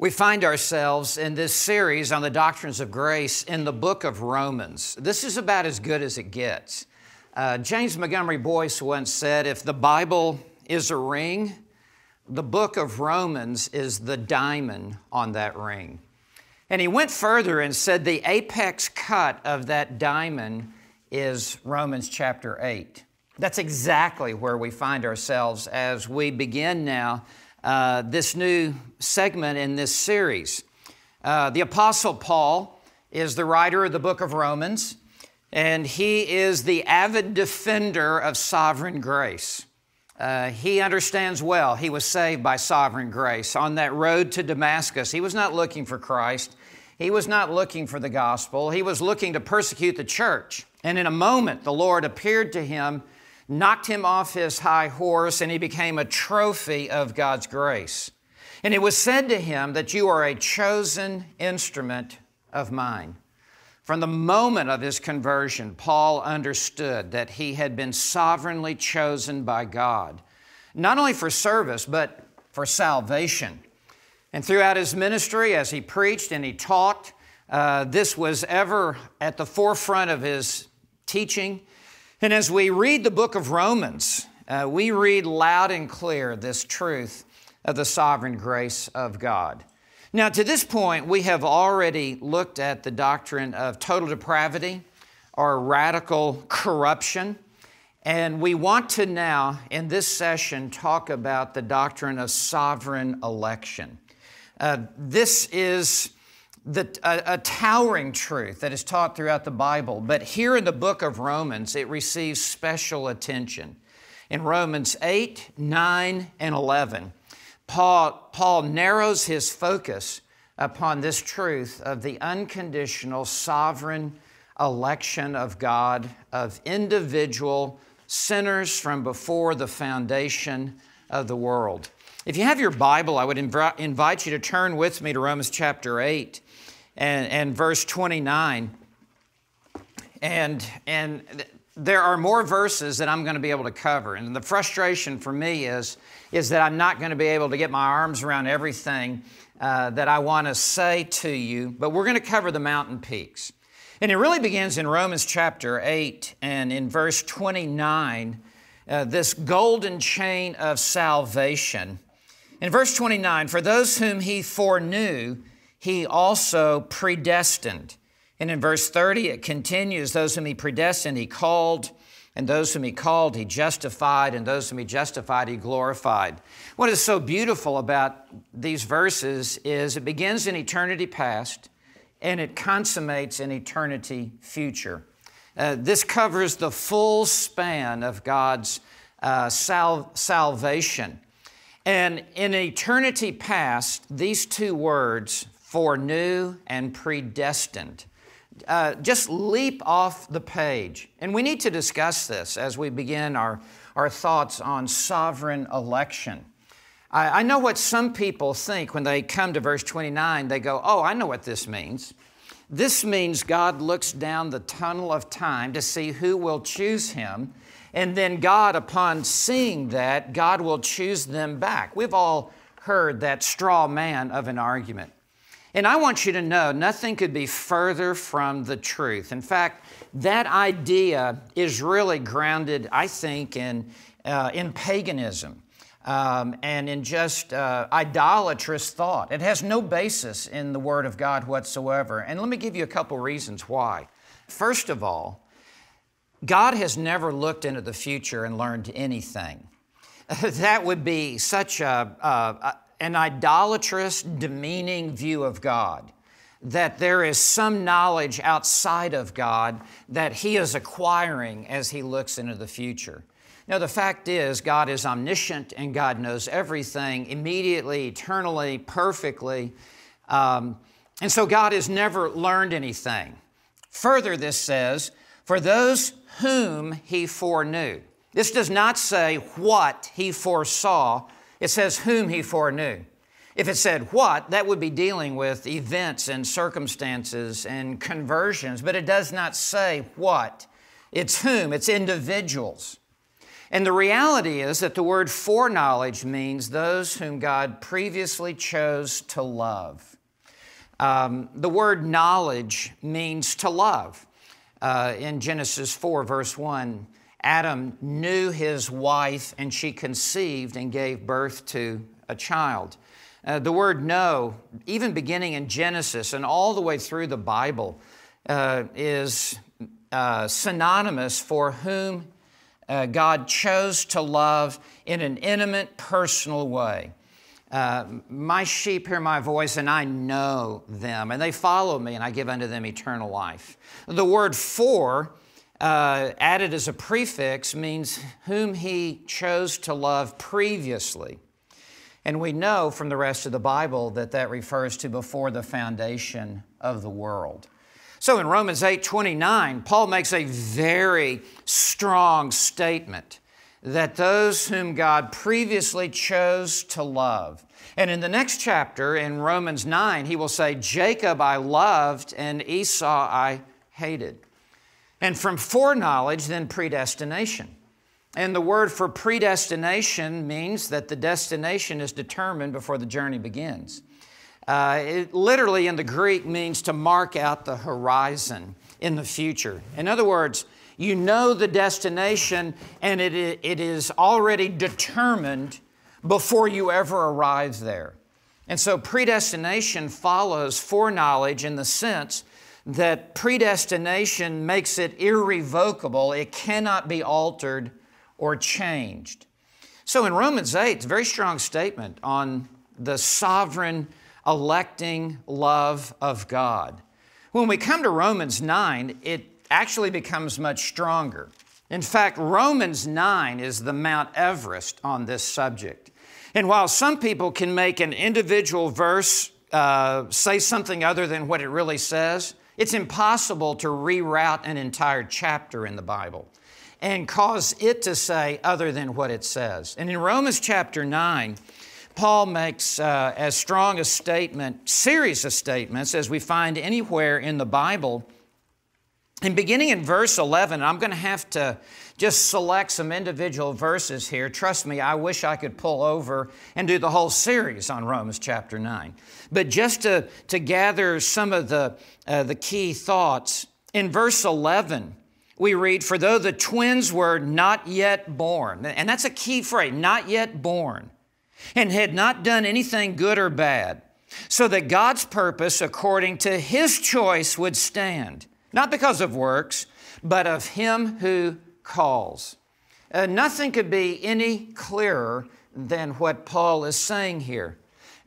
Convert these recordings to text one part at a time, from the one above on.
We find ourselves in this series on the doctrines of grace in the book of Romans. This is about as good as it gets. Uh, James Montgomery Boice once said if the Bible is a ring, the book of Romans is the diamond on that ring. And he went further and said the apex cut of that diamond is Romans chapter 8. That's exactly where we find ourselves as we begin now uh, this new segment in this series. Uh, the Apostle Paul is the writer of the book of Romans, and he is the avid defender of sovereign grace. Uh, he understands well he was saved by sovereign grace. On that road to Damascus, he was not looking for Christ. He was not looking for the gospel. He was looking to persecute the church. And in a moment, the Lord appeared to him knocked him off his high horse, and he became a trophy of God's grace. And it was said to him that you are a chosen instrument of mine. From the moment of his conversion, Paul understood that he had been sovereignly chosen by God, not only for service, but for salvation. And throughout his ministry, as he preached and he taught, uh, this was ever at the forefront of his teaching and as we read the book of Romans, uh, we read loud and clear this truth of the sovereign grace of God. Now, to this point, we have already looked at the doctrine of total depravity or radical corruption. And we want to now, in this session, talk about the doctrine of sovereign election. Uh, this is the, a, a, towering truth that is taught throughout the Bible, but here in the book of Romans, it receives special attention. In Romans 8, 9, and 11, Paul, Paul narrows his focus upon this truth of the unconditional sovereign election of God of individual sinners from before the foundation of the world. If you have your Bible, I would invite you to turn with me to Romans chapter 8 and, and verse 29. And, and there are more verses that I'm going to be able to cover. And the frustration for me is, is that I'm not going to be able to get my arms around everything uh, that I want to say to you, but we're going to cover the mountain peaks. And it really begins in Romans chapter 8 and in verse 29, uh, this golden chain of salvation. In verse 29, for those whom he foreknew, he also predestined. And in verse 30, it continues those whom he predestined, he called, and those whom he called, he justified, and those whom he justified, he glorified. What is so beautiful about these verses is it begins in eternity past and it consummates in eternity future. Uh, this covers the full span of God's uh, sal- salvation. And in eternity past, these two words, foreknew and predestined. Uh, just leap off the page. And we need to discuss this as we begin our, our thoughts on sovereign election. I, I know what some people think when they come to verse 29. They go, Oh, I know what this means. This means God looks down the tunnel of time to see who will choose him. And then God, upon seeing that, God will choose them back. We've all heard that straw man of an argument. And I want you to know nothing could be further from the truth. In fact, that idea is really grounded, I think, in, uh, in paganism um, and in just uh, idolatrous thought. It has no basis in the Word of God whatsoever. And let me give you a couple reasons why. First of all, God has never looked into the future and learned anything. that would be such a, a, an idolatrous, demeaning view of God. That there is some knowledge outside of God that he is acquiring as he looks into the future. Now, the fact is, God is omniscient and God knows everything immediately, eternally, perfectly. Um, and so God has never learned anything. Further, this says, for those whom he foreknew. This does not say what he foresaw, it says whom he foreknew. If it said what, that would be dealing with events and circumstances and conversions, but it does not say what. It's whom, it's individuals. And the reality is that the word foreknowledge means those whom God previously chose to love. Um, the word knowledge means to love. Uh, in Genesis 4, verse 1, Adam knew his wife and she conceived and gave birth to a child. Uh, the word know, even beginning in Genesis and all the way through the Bible, uh, is uh, synonymous for whom uh, God chose to love in an intimate, personal way. Uh, my sheep hear my voice, and I know them, and they follow me, and I give unto them eternal life. The word for, uh, added as a prefix, means whom he chose to love previously. And we know from the rest of the Bible that that refers to before the foundation of the world. So in Romans 8 29, Paul makes a very strong statement that those whom God previously chose to love. And in the next chapter, in Romans 9, he will say, Jacob I loved and Esau I hated. And from foreknowledge, then predestination. And the word for predestination means that the destination is determined before the journey begins. Uh, it literally in the Greek means to mark out the horizon in the future. In other words, you know the destination and it, it is already determined before you ever arrive there. And so predestination follows foreknowledge in the sense that predestination makes it irrevocable, it cannot be altered or changed. So in Romans 8, it's a very strong statement on the sovereign electing love of God. When we come to Romans 9, it actually becomes much stronger. In fact, Romans 9 is the Mount Everest on this subject. And while some people can make an individual verse uh, say something other than what it really says, it's impossible to reroute an entire chapter in the Bible and cause it to say other than what it says. And in Romans chapter 9, Paul makes uh, as strong a statement, series of statements, as we find anywhere in the Bible. And beginning in verse 11, I'm going to have to just select some individual verses here. Trust me, I wish I could pull over and do the whole series on Romans chapter 9. But just to, to gather some of the, uh, the key thoughts, in verse 11, we read, For though the twins were not yet born, and that's a key phrase, not yet born, and had not done anything good or bad, so that God's purpose according to His choice would stand, not because of works, but of Him who calls. Uh, nothing could be any clearer than what Paul is saying here.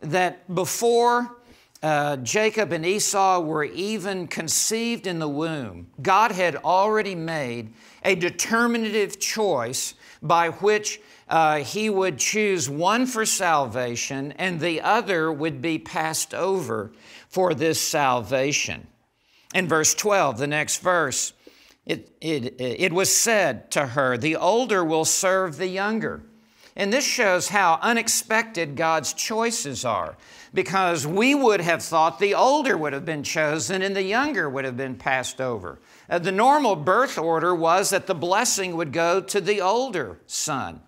That before uh, Jacob and Esau were even conceived in the womb, God had already made a determinative choice by which uh, he would choose one for salvation and the other would be passed over for this salvation. In verse 12, the next verse, it, it, it was said to her, The older will serve the younger. And this shows how unexpected God's choices are, because we would have thought the older would have been chosen and the younger would have been passed over. Uh, the normal birth order was that the blessing would go to the older son.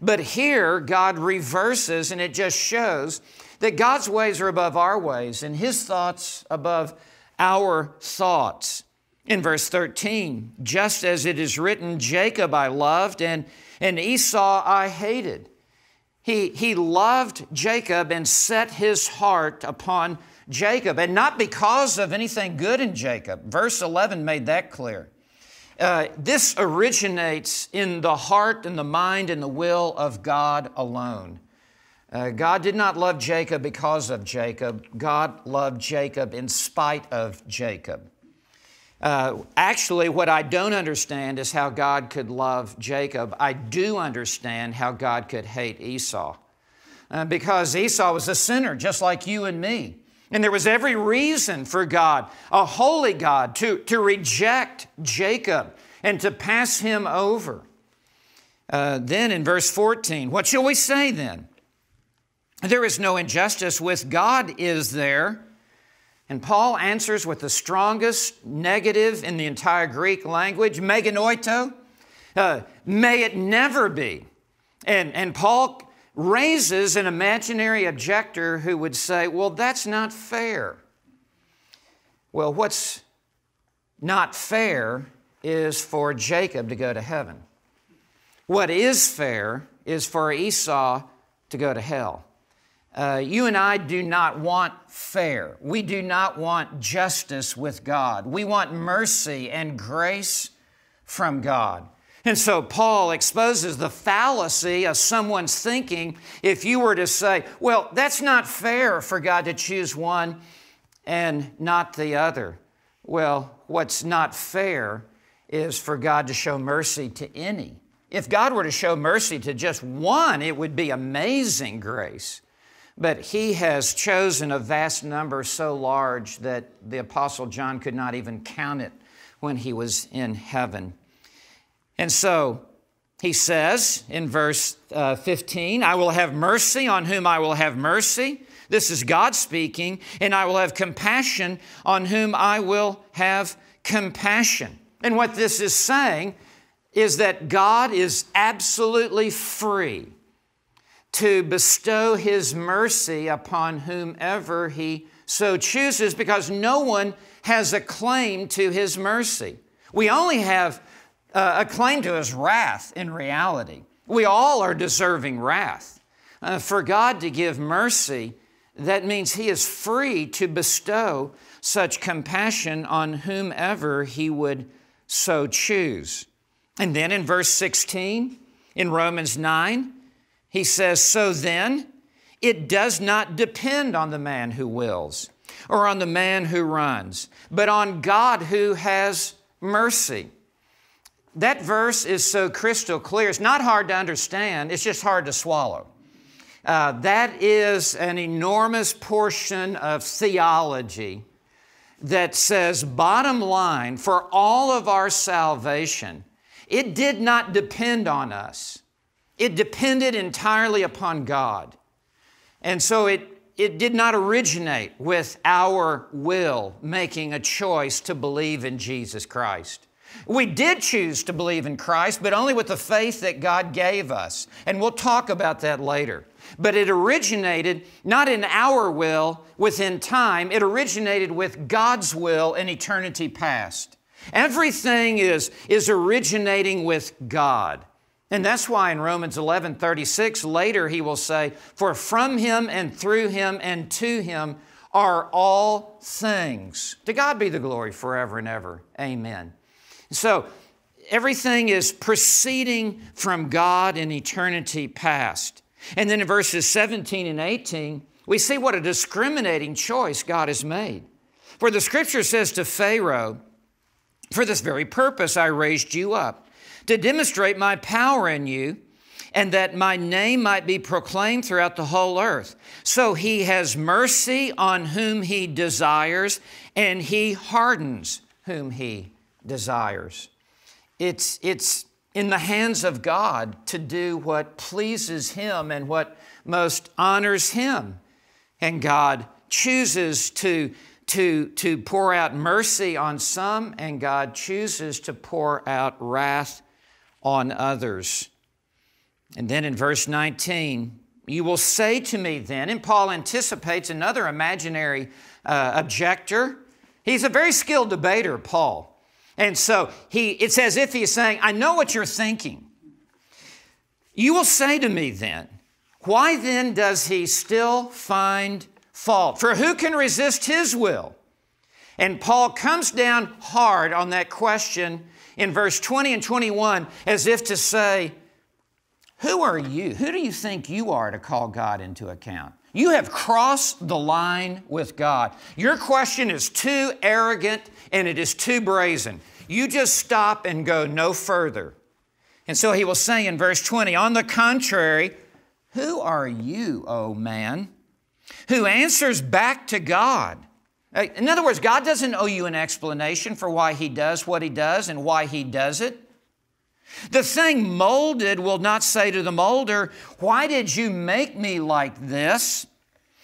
But here, God reverses, and it just shows that God's ways are above our ways and His thoughts above our thoughts. In verse 13, just as it is written, Jacob I loved and, and Esau I hated. He, he loved Jacob and set his heart upon Jacob, and not because of anything good in Jacob. Verse 11 made that clear. Uh, this originates in the heart and the mind and the will of God alone. Uh, God did not love Jacob because of Jacob. God loved Jacob in spite of Jacob. Uh, actually, what I don't understand is how God could love Jacob. I do understand how God could hate Esau. Uh, because Esau was a sinner just like you and me. And there was every reason for God, a holy God, to, to reject Jacob and to pass him over. Uh, then in verse 14, what shall we say then? There is no injustice with God, is there? And Paul answers with the strongest negative in the entire Greek language, me genoito. Uh, may it never be. And, and Paul raises an imaginary objector who would say, well, that's not fair. Well, what's not fair is for Jacob to go to heaven. What is fair is for Esau to go to hell. Uh, you and I do not want fair. We do not want justice with God. We want mercy and grace from God. And so Paul exposes the fallacy of someone's thinking if you were to say, well, that's not fair for God to choose one and not the other. Well, what's not fair is for God to show mercy to any. If God were to show mercy to just one, it would be amazing grace. But He has chosen a vast number so large that the Apostle John could not even count it when he was in heaven. And so he says in verse uh, 15, I will have mercy on whom I will have mercy. This is God speaking, and I will have compassion on whom I will have compassion. And what this is saying is that God is absolutely free to bestow His mercy upon whomever He so chooses because no one has a claim to His mercy. We only have uh, a claim to his wrath in reality. We all are deserving wrath. Uh, for God to give mercy, that means he is free to bestow such compassion on whomever he would so choose. And then in verse 16, in Romans 9, he says, So then, it does not depend on the man who wills or on the man who runs, but on God who has mercy. That verse is so crystal clear. It's not hard to understand, it's just hard to swallow. Uh, that is an enormous portion of theology that says, bottom line, for all of our salvation, it did not depend on us. It depended entirely upon God. And so it, it did not originate with our will making a choice to believe in Jesus Christ. We did choose to believe in Christ, but only with the faith that God gave us. And we'll talk about that later. But it originated not in our will within time, it originated with God's will in eternity past. Everything is, is originating with God. And that's why in Romans 11 36, later he will say, For from him and through him and to him are all things. To God be the glory forever and ever. Amen. So everything is proceeding from God in eternity past. And then in verses 17 and 18, we see what a discriminating choice God has made. For the scripture says to Pharaoh, For this very purpose I raised you up, to demonstrate my power in you, and that my name might be proclaimed throughout the whole earth. So he has mercy on whom he desires, and he hardens whom he desires. It's, it's in the hands of God to do what pleases Him and what most honors Him. And God chooses to, to, to pour out mercy on some, and God chooses to pour out wrath on others. And then in verse 19, you will say to me then, and Paul anticipates another imaginary uh, objector. He's a very skilled debater, Paul. And so he, it's as if he's saying, I know what you're thinking. You will say to me then, why then does he still find fault? For who can resist his will? And Paul comes down hard on that question in verse 20 and 21 as if to say, Who are you? Who do you think you are to call God into account? You have crossed the line with God. Your question is too arrogant and it is too brazen. You just stop and go no further. And so he will say in verse 20, On the contrary, who are you, O man, who answers back to God? In other words, God doesn't owe you an explanation for why He does what He does and why He does it. The thing molded will not say to the molder, Why did you make me like this?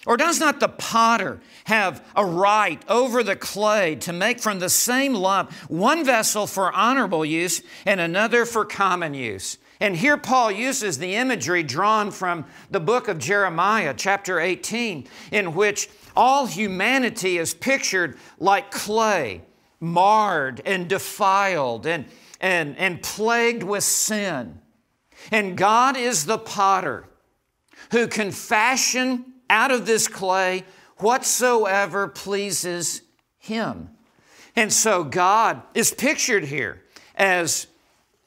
Or does not the potter have a right over the clay to make from the same lump one vessel for honorable use and another for common use? And here Paul uses the imagery drawn from the book of Jeremiah, chapter 18, in which all humanity is pictured like clay, marred and defiled and, and, and plagued with sin. And God is the potter who can fashion out of this clay whatsoever pleases him. And so God is pictured here as,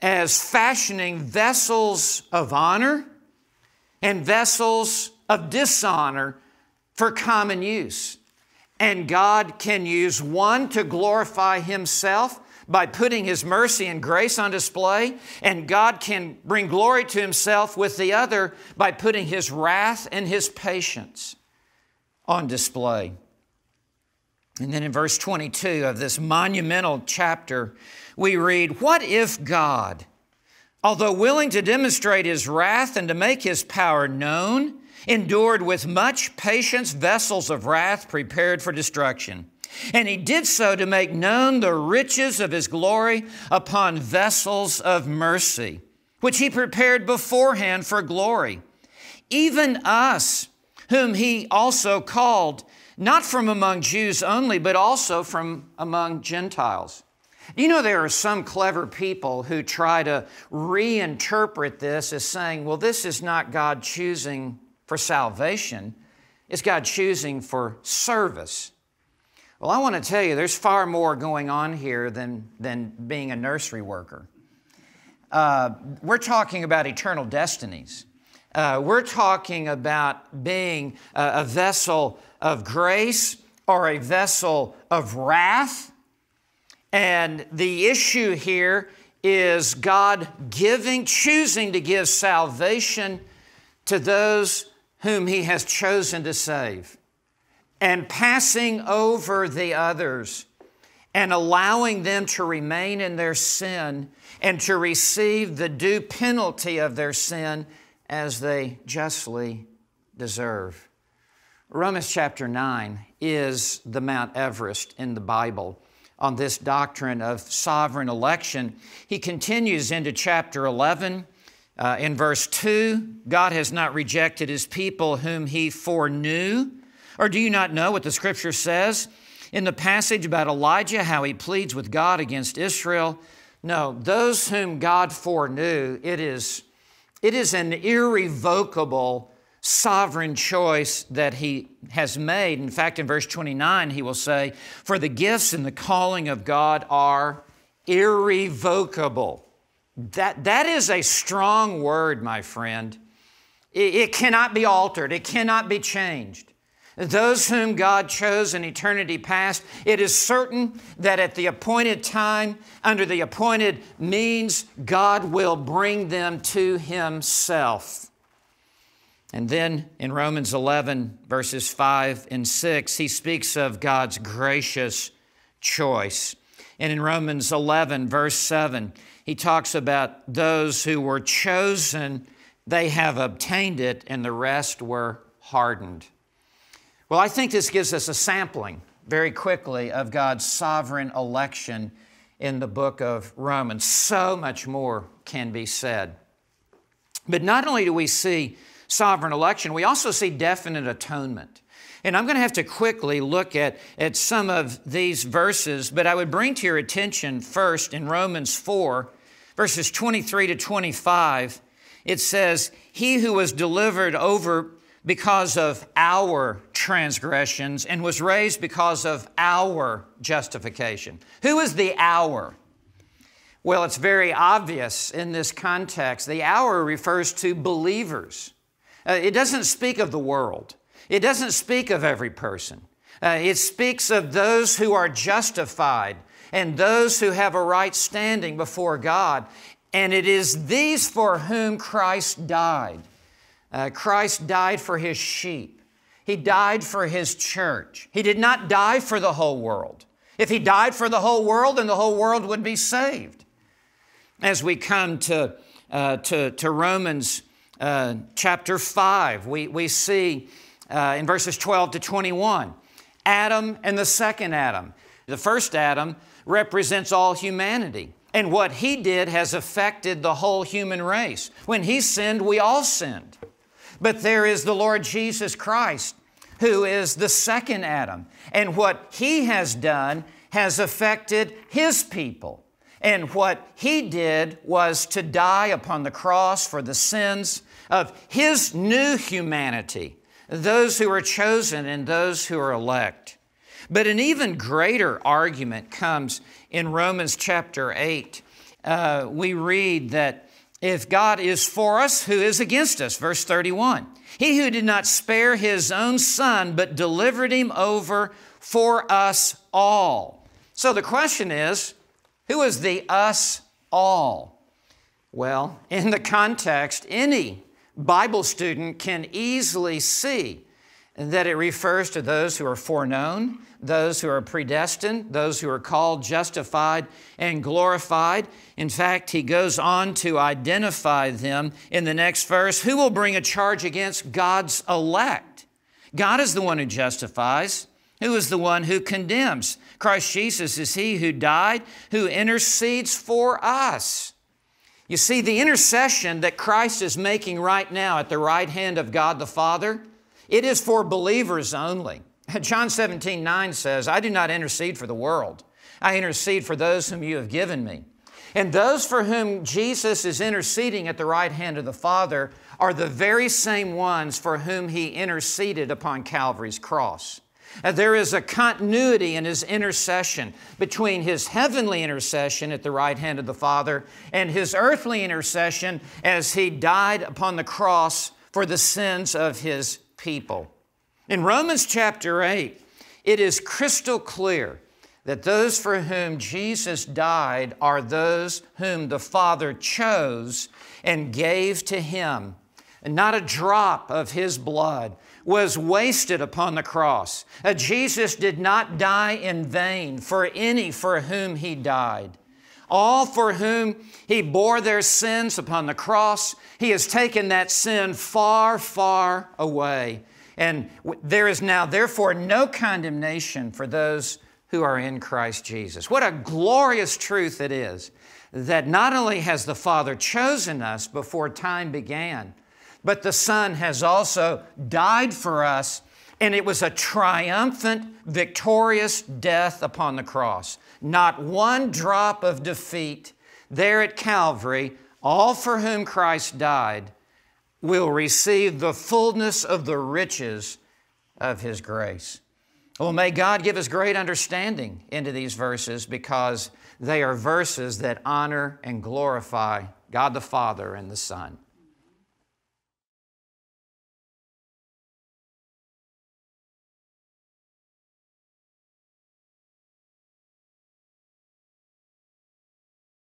as fashioning vessels of honor and vessels of dishonor for common use. And God can use one to glorify Himself by putting His mercy and grace on display, and God can bring glory to Himself with the other by putting His wrath and His patience on display. And then in verse 22 of this monumental chapter, we read, What if God, although willing to demonstrate His wrath and to make His power known, endured with much patience vessels of wrath prepared for destruction? And he did so to make known the riches of his glory upon vessels of mercy, which he prepared beforehand for glory. Even us, whom he also called, not from among Jews only, but also from among Gentiles. You know, there are some clever people who try to reinterpret this as saying, well, this is not God choosing for salvation, it's God choosing for service. Well, I want to tell you, there's far more going on here than, than being a nursery worker. Uh, we're talking about eternal destinies. Uh, we're talking about being a, a vessel of grace or a vessel of wrath. And the issue here is God giving, choosing to give salvation to those whom He has chosen to save and passing over the others and allowing them to remain in their sin and to receive the due penalty of their sin as they justly deserve. Romans chapter 9 is the Mount Everest in the Bible on this doctrine of sovereign election. He continues into chapter 11. Uh, in verse 2, God has not rejected his people whom he foreknew. Or do you not know what the scripture says in the passage about Elijah, how he pleads with God against Israel? No, those whom God foreknew, it is, it is an irrevocable sovereign choice that he has made. In fact, in verse 29, he will say, For the gifts and the calling of God are irrevocable. That, that is a strong word, my friend. It, it cannot be altered, it cannot be changed those whom God chose in eternity past, it is certain that at the appointed time, under the appointed means, God will bring them to Himself. And then in Romans 11, verses 5 and 6, he speaks of God's gracious choice. And in Romans 11, verse 7, he talks about those who were chosen, they have obtained it, and the rest were hardened. Well, I think this gives us a sampling very quickly of God's sovereign election in the book of Romans. So much more can be said. But not only do we see sovereign election, we also see definite atonement. And I'm going to have to quickly look at, at some of these verses, but I would bring to your attention first in Romans 4, verses 23 to 25. It says, He who was delivered over because of our transgressions and was raised because of our justification. Who is the our? Well, it's very obvious in this context. The our refers to believers. Uh, it doesn't speak of the world, it doesn't speak of every person. Uh, it speaks of those who are justified and those who have a right standing before God. And it is these for whom Christ died. Uh, Christ died for his sheep. He died for his church. He did not die for the whole world. If he died for the whole world, then the whole world would be saved. As we come to, uh, to, to Romans uh, chapter 5, we, we see uh, in verses 12 to 21. Adam and the second Adam. The first Adam represents all humanity. And what he did has affected the whole human race. When he sinned, we all sinned. But there is the Lord Jesus Christ, who is the second Adam. And what he has done has affected his people. And what he did was to die upon the cross for the sins of his new humanity, those who are chosen and those who are elect. But an even greater argument comes in Romans chapter 8. Uh, we read that if God is for us, who is against us? Verse 31. He who did not spare his own son, but delivered him over for us all. So the question is who is the us all? Well, in the context, any Bible student can easily see that it refers to those who are foreknown, those who are predestined, those who are called, justified, and glorified. In fact, he goes on to identify them in the next verse. Who will bring a charge against God's elect? God is the one who justifies. Who is the one who condemns? Christ Jesus is He who died, who intercedes for us. You see, the intercession that Christ is making right now at the right hand of God the Father, it is for believers only. John 17, 9 says, I do not intercede for the world. I intercede for those whom you have given me. And those for whom Jesus is interceding at the right hand of the Father are the very same ones for whom He interceded upon Calvary's cross. There is a continuity in his intercession between his heavenly intercession at the right hand of the Father and his earthly intercession as he died upon the cross for the sins of his people. In Romans chapter 8, it is crystal clear that those for whom Jesus died are those whom the Father chose and gave to him. And not a drop of his blood was wasted upon the cross. Uh, Jesus did not die in vain for any for whom he died. All for whom he bore their sins upon the cross, he has taken that sin far, far away. And there is now, therefore, no condemnation for those who are in Christ Jesus. What a glorious truth it is that not only has the Father chosen us before time began, but the Son has also died for us, and it was a triumphant, victorious death upon the cross. Not one drop of defeat there at Calvary, all for whom Christ died, will receive the fullness of the riches of His grace. Well, may God give us great understanding into these verses because they are verses that honor and glorify God the Father and the Son.